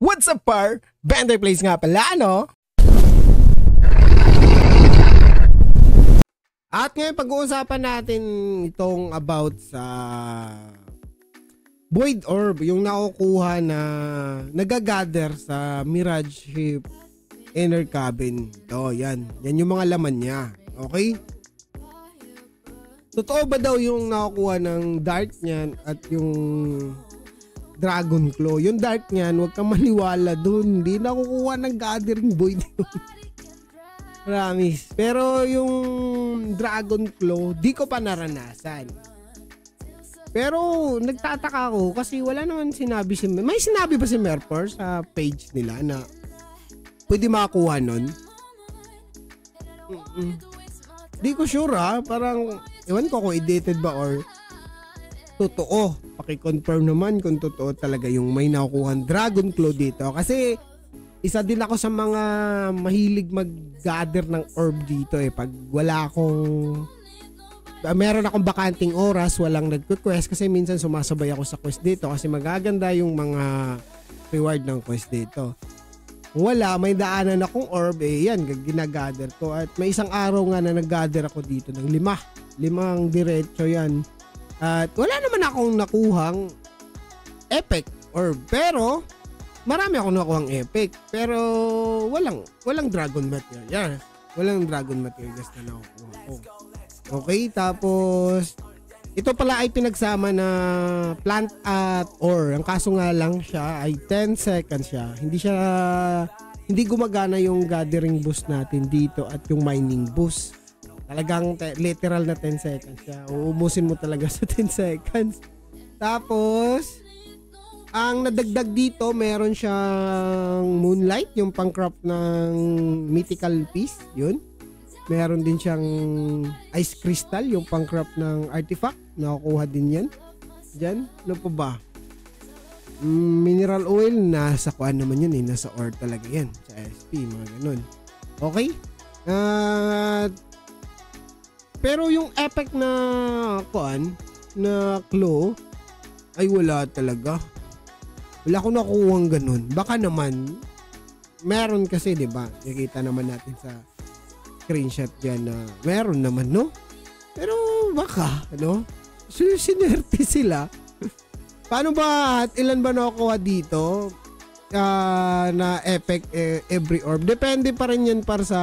What's up, par? Bender Place nga pala, ano? At ngayon, pag-uusapan natin itong about sa Void Orb, yung nakukuha na nagagather sa Mirage Ship Inner Cabin. Ito, yan. Yan yung mga laman niya. Okay? Totoo ba daw yung nakukuha ng dart niyan at yung Dragon Claw? Yung dart niyan, huwag kang maniwala dun. Hindi nakukuha ng gathering void Promise. Pero yung Dragon Claw, di ko pa naranasan. Pero nagtataka ako kasi wala naman sinabi si May sinabi ba si Merpor sa page nila na pwede makakuha nun? Mm-mm. Di ko sure ha. Parang, ewan ko kung edited ba or totoo. Paki-confirm naman kung totoo talaga yung may nakukuha Dragon Claw dito. Kasi isa din ako sa mga mahilig mag-gather ng orb dito eh. Pag wala akong meron akong bakanting oras, walang nagko-quest kasi minsan sumasabay ako sa quest dito kasi magaganda yung mga reward ng quest dito. Kung wala, may daanan akong orb, eh yan, ginagather ko. At may isang araw nga na nag-gather ako dito ng lima. Limang diretso yan. At wala naman akong nakuhang epic orb. Pero, marami akong nakuhang epic. Pero, walang, walang dragon material. Walang dragon materials na nakukuha ko. Okay, tapos ito pala ay pinagsama na plant at ore. Ang kaso nga lang siya ay 10 seconds siya. Hindi siya hindi gumagana yung gathering boost natin dito at yung mining boost. Talagang te- literal na 10 seconds siya. Uumusin mo talaga sa 10 seconds. Tapos ang nadagdag dito, meron siyang moonlight, yung pang-crop ng mythical piece, yun Meron din siyang ice crystal, yung pang-craft ng artifact. Nakukuha din yan. Diyan. Ano pa ba? Mm, mineral oil, nasa kuan naman yun eh. Nasa ore talaga yan. Sa SP, mga ganun. Okay? At uh, pero yung effect na kuan na claw ay wala talaga. Wala akong nakuha ganun. Baka naman meron kasi 'di ba? Nakita naman natin sa screenshot dyan na meron naman, no? Pero baka, ano? Sinerte sila. Paano ba, at ilan ba nakukuha dito? Uh, na effect eh, every orb. Depende pa rin yan para sa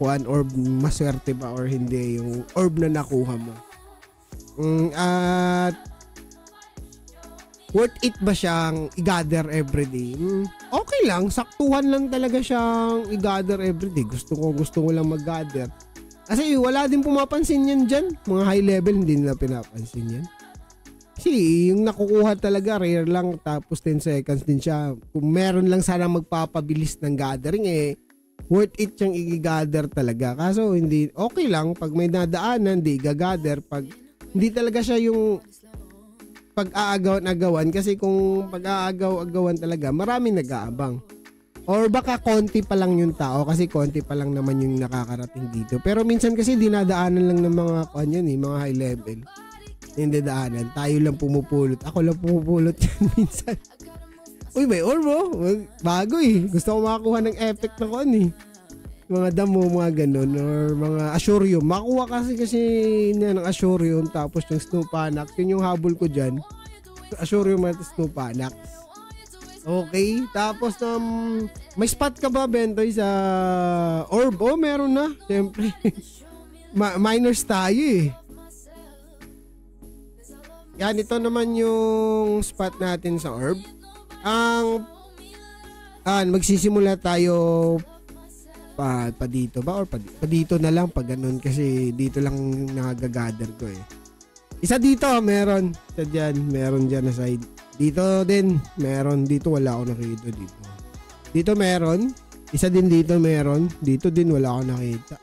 kuan orb, maswerte ba or hindi yung orb na nakuha mo. Mm, at worth it ba siyang i-gather everyday? Mm, okay lang, saktuhan lang talaga siyang i-gather everyday. Gusto ko, gusto ko lang mag-gather. Kasi wala din pumapansin yan dyan. Mga high level, hindi nila pinapansin yan. Kasi yung nakukuha talaga, rare lang, tapos 10 seconds din siya. Kung meron lang sana magpapabilis ng gathering, eh, worth it siyang i-gather talaga. Kaso hindi, okay lang, pag may nadaanan, hindi i-gather. Pag hindi talaga siya yung pag-aagawan-agawan kasi kung pag-aagaw-agawan talaga, maraming nag-aabang. Or baka konti pa lang yung tao kasi konti pa lang naman yung nakakarating dito. Pero minsan kasi dinadaanan lang ng mga kanyo eh, mga high level. Hindi daanan. Tayo lang pumupulot. Ako lang pumupulot yan minsan. Uy, may orbo. Bago eh. Gusto ko makakuha ng effect na kon eh. Mga damo, mga ganun. Or mga asurium. Makuha kasi kasi niya ng asurium tapos yung snowpanak. Yun yung habol ko dyan. Asurium at snowpanak. Okay, tapos um, may spot ka ba, Bentoy, sa orb? Oh, meron na. Siyempre. Ma- minors tayo eh. Yan, ito naman yung spot natin sa orb. Ang ah, magsisimula tayo pa, pa dito ba or pa, pa dito na lang pag ganun kasi dito lang nagagather ko eh. Isa dito, meron. Isa dyan, meron dyan na side. Dito din, meron. Dito wala ako nakita dito. Dito meron. Isa din dito meron. Dito din wala ako nakita.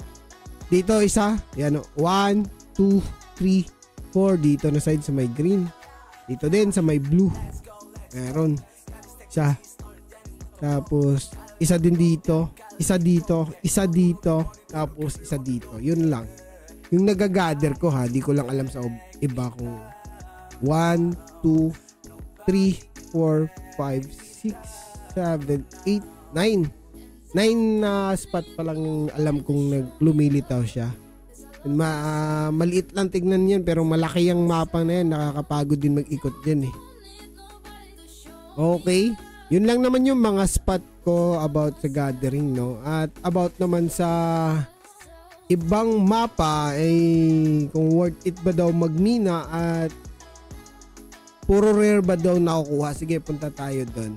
Dito isa. Yan o. 1, 2, 3, 4. Dito na side sa may green. Dito din sa may blue. Meron. Isa. Tapos, isa din dito. Isa dito. Isa dito. Tapos, isa dito. Yun lang. Yung nagagather ko ha, di ko lang alam sa iba kung 1, 2, 3, 4, 5, 6, 7, 8, 9. 9 na spot pa lang alam kong nag lumilitaw siya. Ma, ah, maliit lang tignan yan pero malaki yung mapa na yan. Nakakapagod din mag-ikot din eh. Okay. Yun lang naman yung mga spot ko about sa gathering no. At about naman sa ibang mapa ay kung worth it ba daw magmina at puro rare ba daw nakukuha. Sige, punta tayo doon.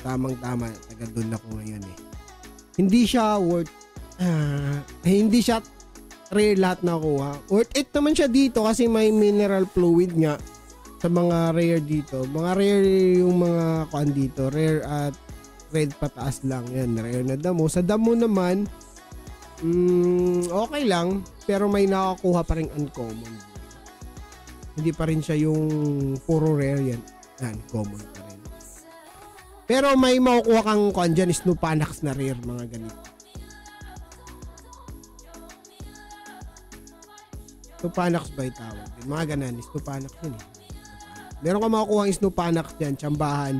Tamang tama, taga doon ako ngayon eh. Hindi siya worth eh, hindi siya rare lahat nakuha. Worth it naman siya dito kasi may mineral fluid nga sa mga rare dito. Mga rare yung mga kuan dito, rare at red pataas lang. Yan, rare na damo. Sa damo naman, mm, okay lang, pero may nakakuha pa rin uncommon. Hindi pa rin siya yung puro rare yan. Uncommon pa rin. Pero may makukuha kang kuan dyan, Snowpanax na rare, mga ganito. Snowpanax ba yung tawag? Mga ganan, Snowpanax yun eh. Meron ka makukuha ang Snowpanax dyan, tsambahan.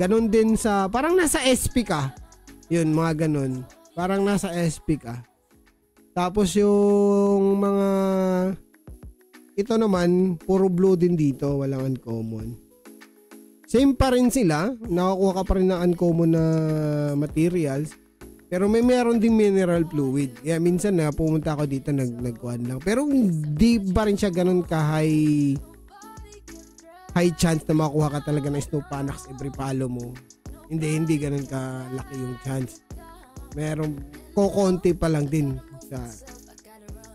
Ganon din sa, parang nasa SP ka. Yun, mga ganon. Parang nasa SP ka. Tapos yung mga, ito naman, puro blue din dito, walang uncommon. Same pa rin sila, nakakuha ka pa rin ng uncommon na materials. Pero may meron ding mineral fluid. Yeah, minsan na pumunta ako dito nag nagkuhan lang. Pero hindi pa rin siya ganun ka high high chance na makuha ka talaga ng snow panax every palo mo. Hindi, hindi ganun ka laki yung chance. Meron kokonti pa lang din sa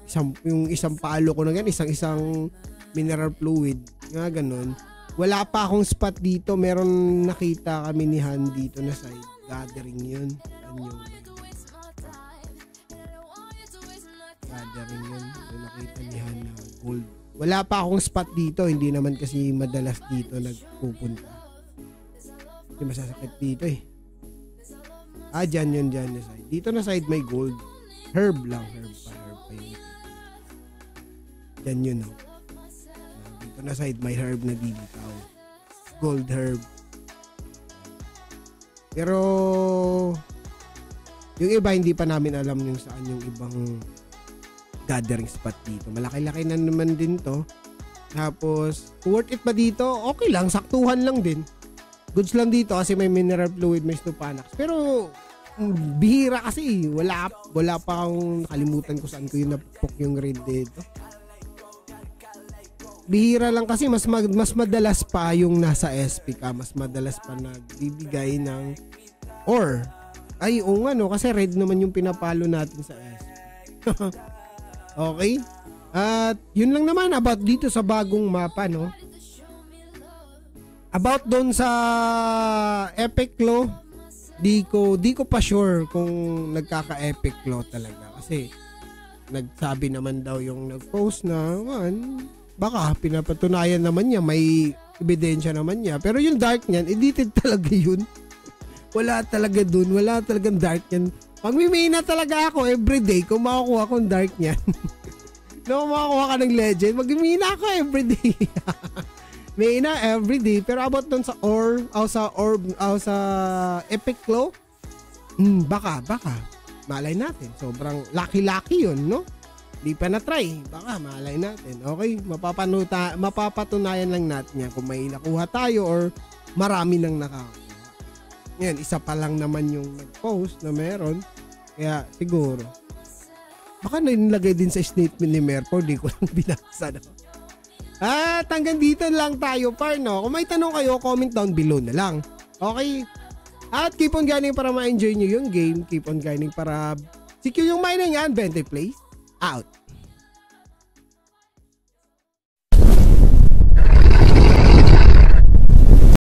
isang, yung isang palo ko na gan, isang isang mineral fluid, nga ganun. Wala pa akong spot dito. Meron nakita kami ni Han dito na side. Gathering yun. Yan yung gathering yun. So, nakita ni Han na gold. Wala pa akong spot dito. Hindi naman kasi madalas dito nagpupunta. Kasi masasakit dito eh. Ah, dyan yun, dyan na side. Dito na side may gold. Herb lang. Herb pa, herb pa yun. Dyan yun, oh. Dito na side may herb na bibitaw. Gold herb. Pero yung iba hindi pa namin alam yung saan yung ibang gathering spot dito. Malaki-laki na naman din to. Tapos, worth it ba dito? Okay lang, saktuhan lang din. Goods lang dito kasi may mineral fluid, may Snupanax. Pero, mm, bihira kasi. Wala, wala pa akong nakalimutan ko saan ko yung napok yung raid dito. Bihira lang kasi mas mag, mas madalas pa yung nasa SP ka, mas madalas pa nagbibigay ng or ay o nga no kasi red naman yung pinapalo natin sa SP. okay? At yun lang naman about dito sa bagong mapa no. About doon sa Epic Law, di ko di ko pa sure kung nagkaka-epic law talaga. Kasi nagsabi naman daw yung nag-post na man baka pinapatunayan naman niya may ebidensya naman niya. Pero yung dark niyan edited talaga yun. Wala talaga dun. Wala talagang dark yan pag may na talaga ako. Everyday kung makukuha kong dark niyan. No makakuha ka ng legend mag na ako everyday. May na everyday pero about dun sa or o sa orb o sa epic glow hmm, baka baka. Malay natin. Sobrang lucky-lucky yun no? Di pa na-try. Baka malay natin. Okay mapapanuta mapapatunayan lang natin yan kung may nakuha tayo or marami nang nakakuha yan isa pa lang naman yung nag-post na meron kaya siguro baka nilagay din sa statement ni Merpo di ko lang binasa no? At hanggang dito lang tayo, par, no? Kung may tanong kayo, comment down below na lang. Okay? At keep on grinding para ma-enjoy nyo yung game. Keep on grinding para secure yung mining yan. 20 plays out.